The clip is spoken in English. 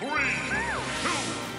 Three, two,